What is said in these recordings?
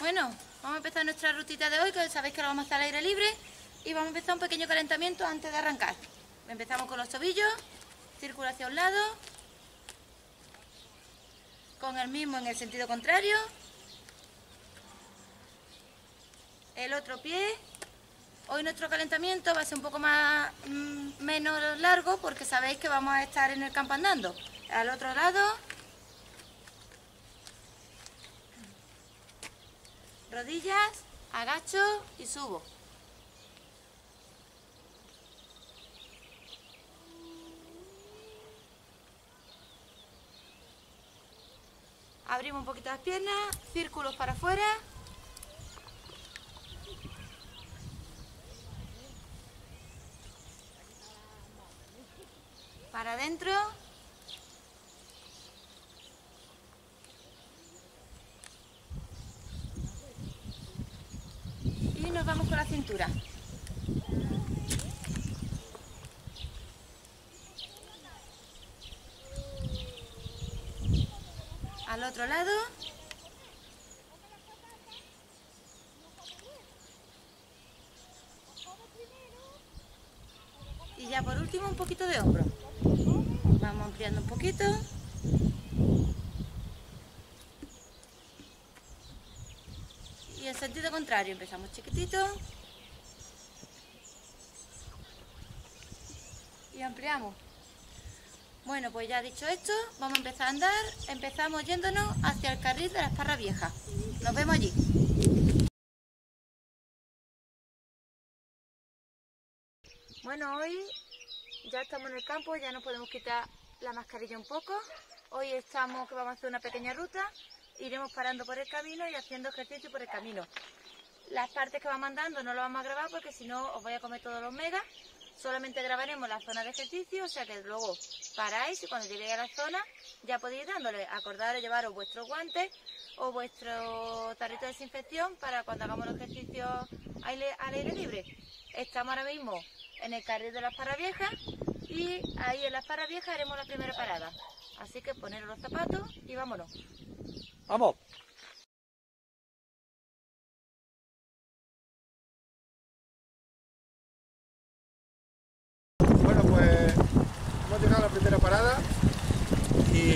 Bueno, vamos a empezar nuestra rutita de hoy, que sabéis que lo vamos a hacer al aire libre. Y vamos a empezar un pequeño calentamiento antes de arrancar. Empezamos con los tobillos, círculo hacia un lado, con el mismo en el sentido contrario, el otro pie. Hoy nuestro calentamiento va a ser un poco más mm, menos largo porque sabéis que vamos a estar en el campo andando. Al otro lado, rodillas, agacho y subo. Abrimos un poquito las piernas, círculos para afuera. Para adentro. Y nos vamos con la cintura. Al otro lado. Y ya por último un poquito de hombro. Vamos ampliando un poquito. Y en sentido contrario, empezamos chiquitito. Y ampliamos. Bueno, pues ya dicho esto, vamos a empezar a andar. Empezamos yéndonos hacia el carril de la Esparra Vieja. Nos vemos allí. Bueno, hoy ya estamos en el campo, ya nos podemos quitar la mascarilla un poco. Hoy estamos que vamos a hacer una pequeña ruta. Iremos parando por el camino y haciendo ejercicio por el camino. Las partes que vamos andando no lo vamos a grabar porque si no os voy a comer todos los megas. Solamente grabaremos la zona de ejercicio, o sea que luego paráis y cuando lleguéis a la zona ya podéis dándole. Acordaros llevaros vuestros guantes o vuestro tarrito de desinfección para cuando hagamos los ejercicios al aire libre. Estamos ahora mismo en el carril de las Viejas y ahí en las Viejas haremos la primera parada. Así que poneros los zapatos y vámonos. ¡Vamos! Bueno, pues hemos llegado a la primera parada y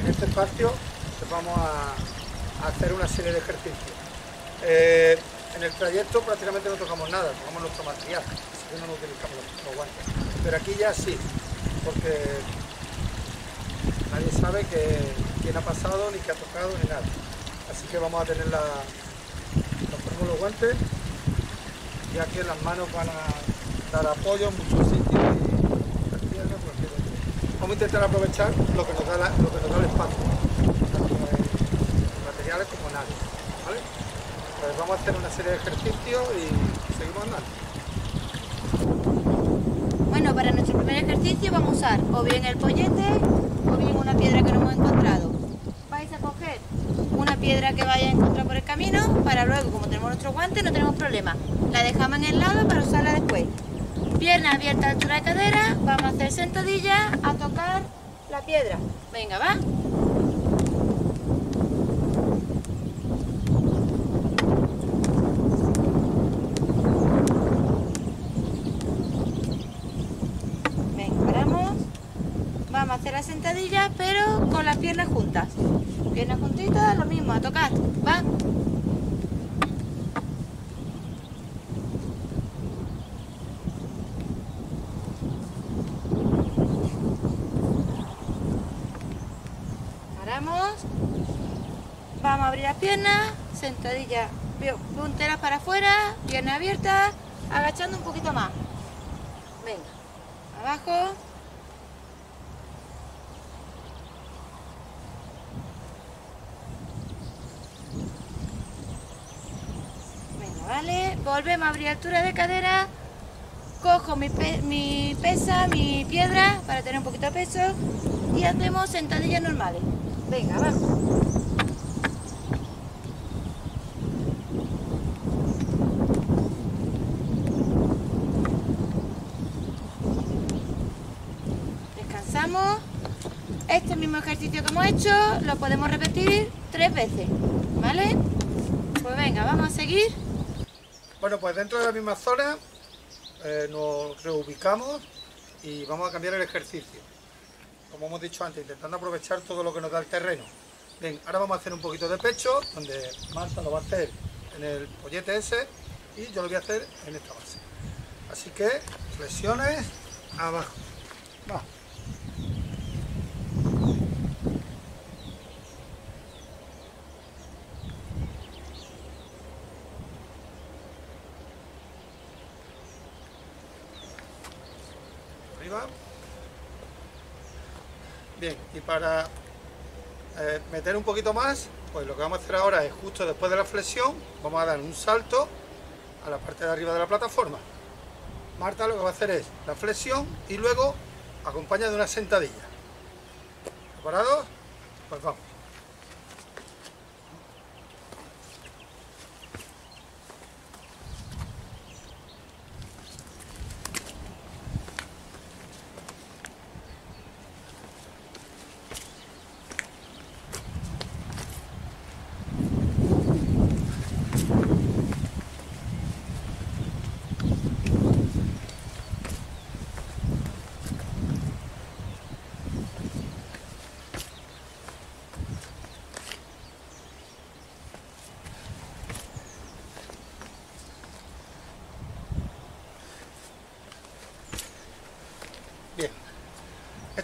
en este espacio pues vamos a, hacer una serie de ejercicios. Eh, en el trayecto prácticamente no tocamos nada, tocamos nuestro material, así que no nos utilizamos los, los guantes. Pero aquí ya sí, porque nadie sabe que, quién ha pasado, ni qué ha tocado, ni nada. Así que vamos a tener la... Ponemos los guantes y aquí en las manos van a dar apoyo en muchos sitios y las. Vamos a intentar aprovechar lo que nos da, la- lo que nos da el espacio, tanto materiales como en áreas, ¿vale? Pues vamos a hacer una serie de ejercicios y seguimos andando. Bueno, para nuestro primer ejercicio vamos a usar o bien el pollete o bien una piedra que no hemos encontrado. Vais a coger una piedra que vaya a encontrar por el camino para luego, como tenemos nuestros guantes, no tenemos problema. La dejamos en el lado para usarla después. Pierna abierta a altura de cadera, vamos a hacer sentadilla a tocar la piedra. Venga, va. Venga, paramos. Vamos a hacer la sentadilla, pero con las piernas juntas. Piernas juntitas, lo mismo, a tocar. Va. Paramos. Vamos a abrir las piernas. Sentadilla, punteras para afuera, piernas abiertas, agachando un poquito más. Venga, abajo. Venga, vale. Volvemos a abrir altura de cadera. Cojo mi, mi pesa, mi piedra, para tener un poquito de peso. Y hacemos sentadillas normales. Venga, abajo. Descansamos. Este mismo ejercicio que hemos hecho lo podemos repetir tres veces, ¿vale? Venga, vamos a seguir. Bueno, pues dentro de la misma zona eh, nos reubicamos y vamos a cambiar el ejercicio. Como hemos dicho antes, intentando aprovechar todo lo que nos da el terreno. Bien, ahora vamos a hacer un poquito de pecho, donde Marta lo va a hacer en el pollete ese y yo lo voy a hacer en esta base. Así que flexiones abajo. Va. Arriba. Bien, y para eh, meter un poquito más, pues lo que vamos a hacer ahora es justo después de la flexión, vamos a dar un salto a la parte de arriba de la plataforma. Marta lo que va a hacer es la flexión y luego acompaña de una sentadilla. ¿Preparados? Pues vamos.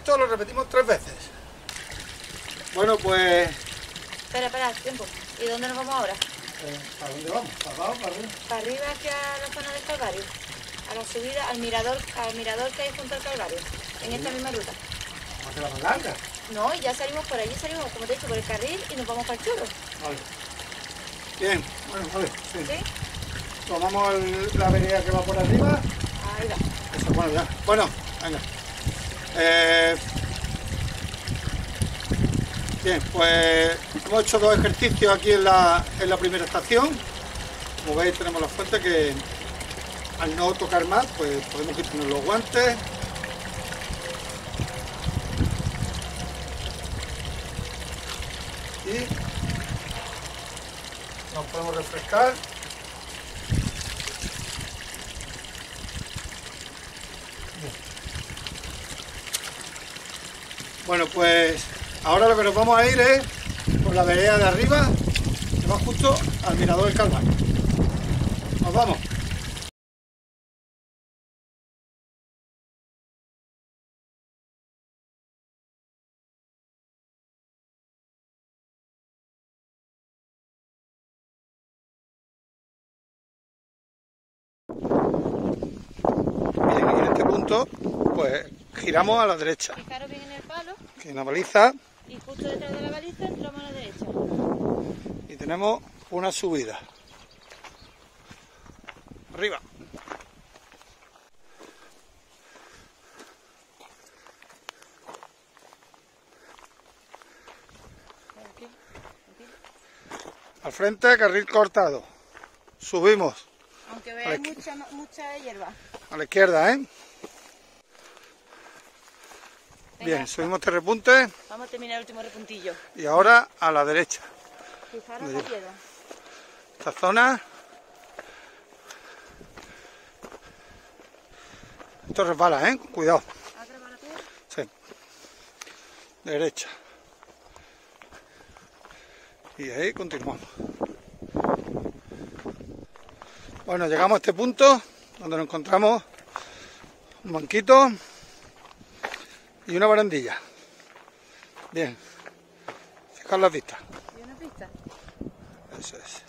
Esto lo repetimos tres veces. Bueno, pues... Espera, espera, tiempo. ¿Y dónde nos vamos ahora? eh, ¿Para dónde vamos? ¿Para abajo? ¿Para arriba? Para arriba hacia la zona del Calvario. A la subida, al mirador, al mirador que hay junto al Calvario. En esta misma ruta. Vamos a la más larga. No, ya salimos por allí, salimos, como te he dicho, por el carril y nos vamos para el churro. Vale. Bien, bueno, vale. Sí. ¿Sí? Tomamos el- la vereda que va por arriba. Ahí va. Eso, bueno, ya. Bueno, venga. Eh, bien, pues hemos hecho dos ejercicios aquí en la, en la primera estación. Como veis tenemos la fuente que al no tocar más, pues podemos quitarnos los guantes. Y nos podemos refrescar. Bueno, pues ahora lo que nos vamos a ir es por la vereda de arriba, que va justo al mirador del Calvario. Nos vamos. Giramos a la derecha. Fijaros bien en el palo que una baliza y justo detrás de la baliza entramos a la derecha. y tenemos una subida. Arriba. Aquí. Al frente, carril cortado. Subimos Aunque veáis mucha, mucha hierba. a la izquierda, ¿eh? Venga, Bien, subimos este repunte Vamos a terminar el último repuntillo. y ahora a la derecha. Fijaros la hierba. Esta zona. Esto resbala, ¿eh? Cuidado. Piedra. Sí. Derecha. Y ahí continuamos. Bueno, llegamos a este punto donde nos encontramos un banquito y una barandilla. Bien. Fijar las vistas. ¿Y una pista? Eso es.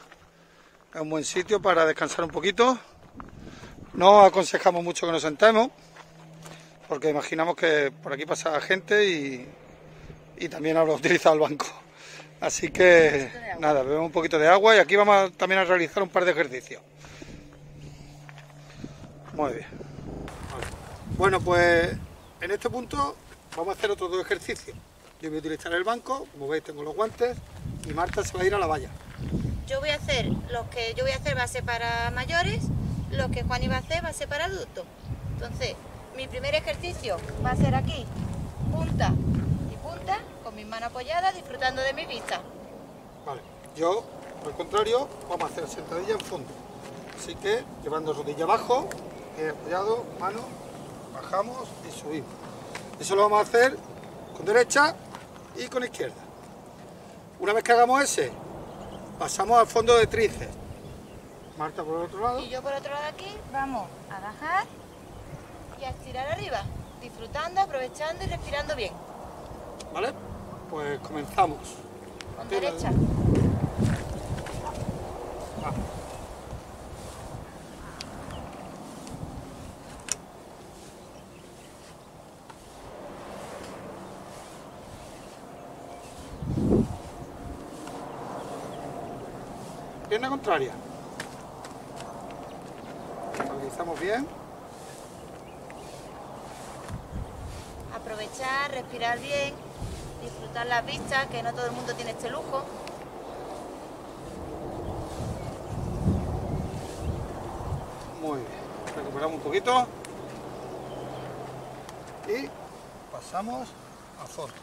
Es un buen sitio para descansar un poquito. No aconsejamos mucho que nos sentemos, porque imaginamos que por aquí pasa gente y, y también habrá utilizado el banco. Así que nada, bebemos un poquito de agua y aquí vamos a- también a realizar un par de ejercicios. Muy bien. Bueno, pues en este punto vamos a hacer otros dos ejercicios. Yo voy a utilizar el banco, como veis tengo los guantes y Marta se va a ir a la valla. Yo voy a hacer, lo que yo voy a hacer va a ser para mayores, lo que Juan iba a hacer va a ser para adultos. Entonces, mi primer ejercicio va a ser aquí, punta y punta, con mis manos apoyadas, disfrutando de mi vista. Vale, yo Al contrario, vamos a hacer sentadilla en fondo. Así que llevando rodilla abajo, apoyado, mano, bajamos y subimos. Eso lo vamos a hacer con derecha y con izquierda. Una vez que hagamos ese, pasamos al fondo de tríceps. Marta por el otro lado. Y yo por otro lado aquí vamos a bajar y a estirar arriba, disfrutando, aprovechando y respirando bien. ¿Vale? Pues comenzamos. Con Tira. derecha. Vamos. Pierna contraria. Estabilizamos bien. Aprovechar, respirar bien, disfrutar las vistas, que no todo el mundo tiene este lujo. Muy bien. Recuperamos un poquito. Y pasamos a fondo.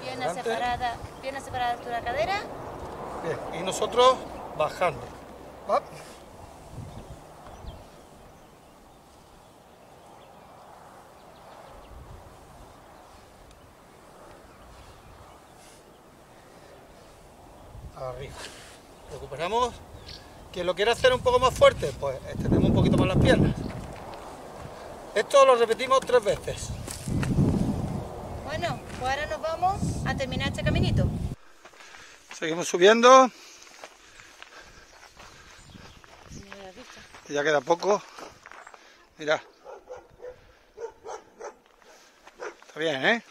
Pierna Adelante. separada, pierna separada de altura cadera. Bien. Y nosotros bajando. Va. Arriba. Recuperamos. Quien lo quiera hacer un poco más fuerte, pues extendemos un poquito más las piernas. Esto lo repetimos tres veces. Bueno, pues ahora nos vamos a terminar este caminito. Seguimos subiendo. Mira las Ya queda poco. Mira. Está bien, ¿eh?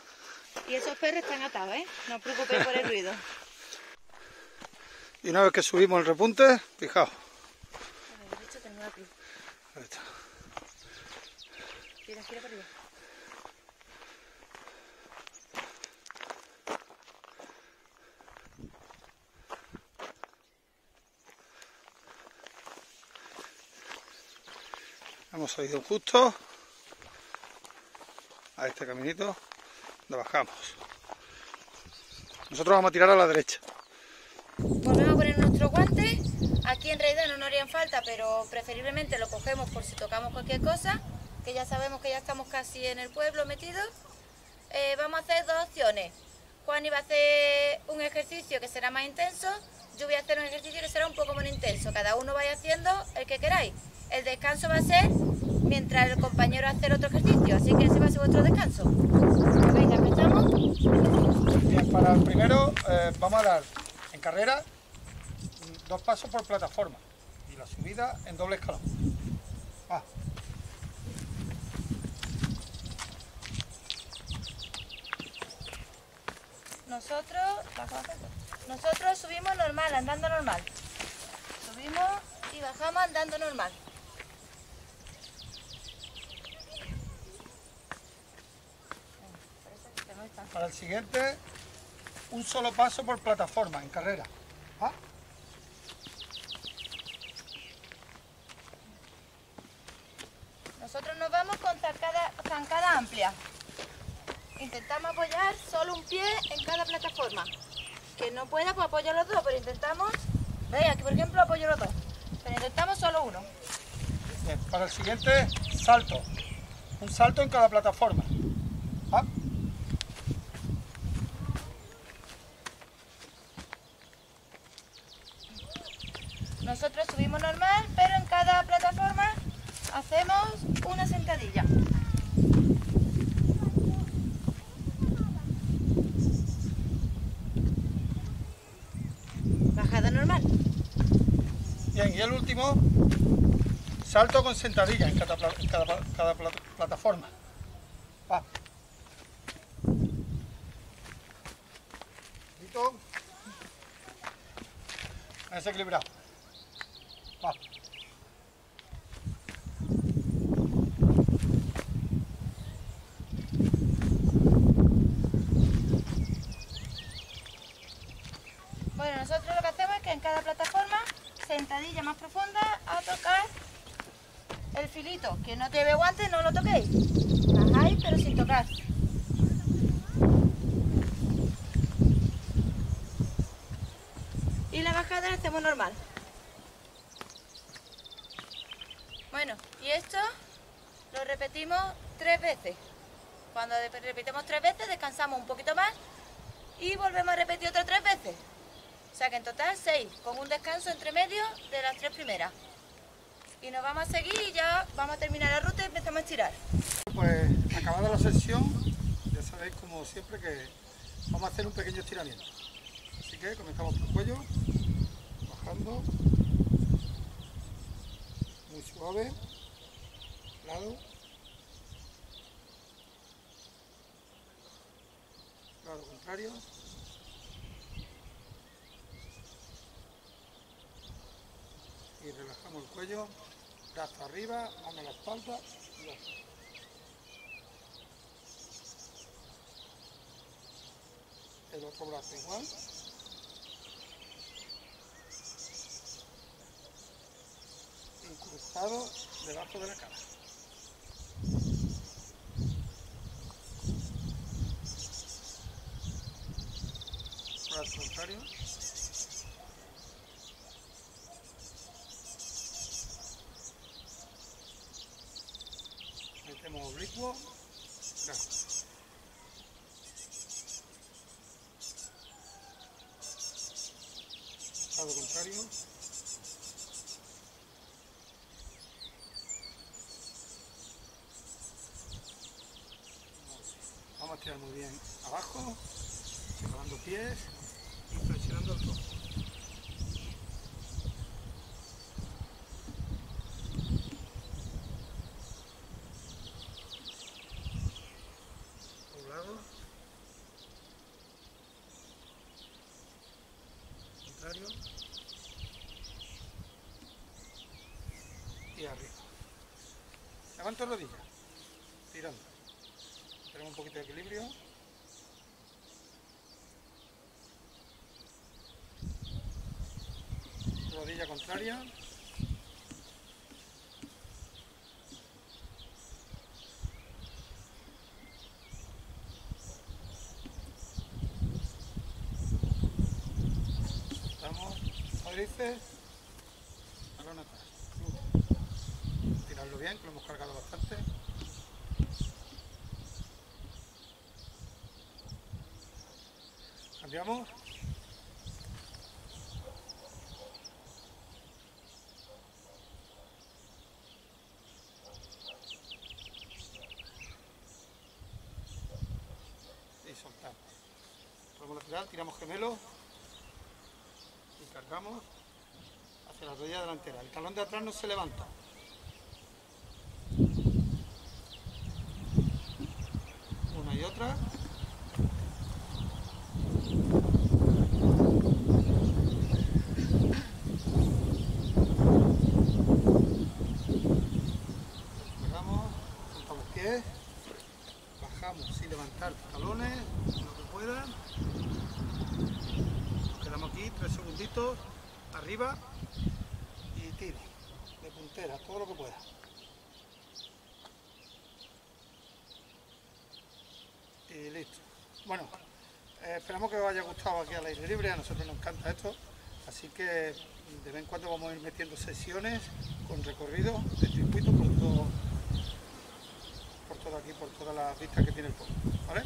Y esos perros están atados, ¿eh? No os preocupéis por el ruido. Y una vez que subimos el repunte, fijaos. Ahí está. Gira, gira para arriba. Hemos salido justo a este caminito donde bajamos. Nosotros vamos a tirar a la derecha. Volvemos a poner nuestros guantes. Aquí en realidad no nos harían falta, pero preferiblemente lo cogemos por si tocamos cualquier cosa, que ya sabemos que ya estamos casi en el pueblo metidos. Eh, vamos a hacer dos opciones. Juan iba a hacer un ejercicio que será más intenso, yo voy a hacer un ejercicio que será un poco menos intenso. Cada uno vaya haciendo el que queráis. El descanso va a ser mientras el compañero hace otro ejercicio, así que ese va a ser vuestro descanso. Venga, empezamos. Bien, para el primero eh, vamos a dar en carrera dos pasos por plataforma y la subida en doble escalón. Nosotros, nosotros subimos normal, andando normal. Subimos y bajamos andando normal. Para el siguiente, un solo paso por plataforma en carrera. ¿Va? Nosotros nos vamos con zancada, zancada amplia. Intentamos apoyar solo un pie en cada plataforma. Que no pueda, pues apoyo los dos, pero intentamos... Veis, aquí por ejemplo apoyo los dos. Pero intentamos solo uno. Para el siguiente, salto. Un salto en cada plataforma. ¿Va? Nosotros subimos normal, pero en cada plataforma hacemos una sentadilla. Bajada normal. Bien, y el último, salto con sentadilla en cada, plataforma. Va. Listo. Es equilibrado. Bueno, nosotros lo que hacemos es que en cada plataforma, sentadilla más profunda, a tocar el filito. Que no te ve guantes, no lo toquéis. Bajáis, pero sin tocar. Y la bajada la hacemos normal. Bueno, y esto lo repetimos tres veces. Cuando repetimos tres veces, descansamos un poquito más y volvemos a repetir otras tres veces. O sea que en total seis, con un descanso entre medio de las tres primeras. Y nos vamos a seguir y ya vamos a terminar la ruta y empezamos a estirar. Pues acabada la sesión, ya sabéis como siempre que vamos a hacer un pequeño estiramiento. Así que comenzamos por el cuello, bajando, lado, lado contrario. Y relajamos el cuello, brazo arriba, mano la espalda brazo. El otro brazo igual. Incrustado debajo de la cara. Brazo contrario. Metemos oblicuo. Brazo. Lado contrario. Vamos a tirar muy bien abajo, separando pies y flexionando el tronco. Un lado. Contrario. Y arriba. Levanto rodillas. Tirando. Tenemos un poquito de equilibrio. Rodilla contraria. Estamos. Cuádriceps. Balón atrás. Tirarlo bien, que lo hemos cargado bastante. Cambiamos. Soltamos. Podemos lateral, tiramos gemelo y cargamos hacia la rodilla delantera. El talón de atrás no se levanta. Una y otra. Recuperamos, juntamos pies, bajamos sin levantar talones, lo que puedan. Nos quedamos aquí tres segunditos, arriba y tiro, de puntera, todo lo que pueda. Y listo. Bueno, eh, esperamos que os haya gustado aquí al aire libre, a nosotros nos encanta esto, así que de vez en cuando vamos a ir metiendo sesiones con recorrido de circuito por todo, por todo aquí, por todas las vistas que tiene el pueblo, ¿vale?